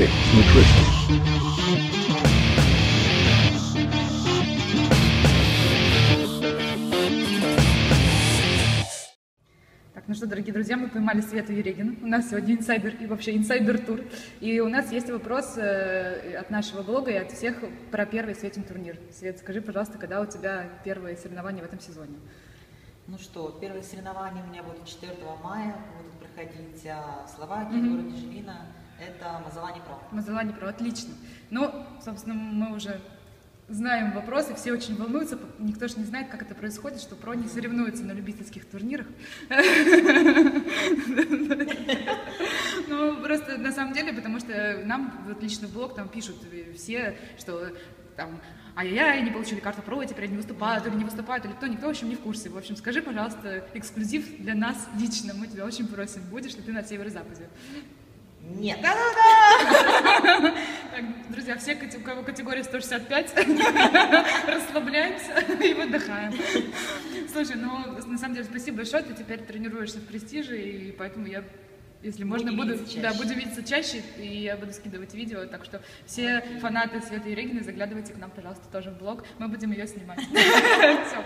music, nutrition. Ну что, дорогие друзья, мы поймали Свету Ерегину. У нас сегодня инсайдер и вообще инсайдер-тур. И у нас есть вопрос э, от нашего блога и от всех про первый Светин турнир. Свет, скажи, пожалуйста, когда у тебя первое соревнование в этом сезоне? Ну что, первые соревнования у меня будут 4 мая, будут проходить а, в Словакии, mm-hmm. в городе Живина. Это Мазалани Про. Мазалани Про, отлично. Ну, собственно, мы уже знаем вопросы, все очень волнуются, никто же не знает, как это происходит, что про не соревнуются на любительских турнирах. Ну, просто на самом деле, потому что нам вот лично в блог там пишут все, что там, ай-яй-яй, не получили карту про, теперь они выступают или не выступают, или кто, никто, в общем, не в курсе. В общем, скажи, пожалуйста, эксклюзив для нас лично, мы тебя очень просим, будешь ли ты на северо-западе? Нет. Да-да-да! друзья, все, у кого категория 165, расслабляемся и выдыхаем. Слушай, ну, на самом деле, спасибо большое, ты теперь тренируешься в престиже, и поэтому я если можно, буду, да, буду видеться чаще, и я буду скидывать видео, так что все фанаты Светы Ерегиной, заглядывайте к нам, пожалуйста, тоже в блог, мы будем ее снимать. Все,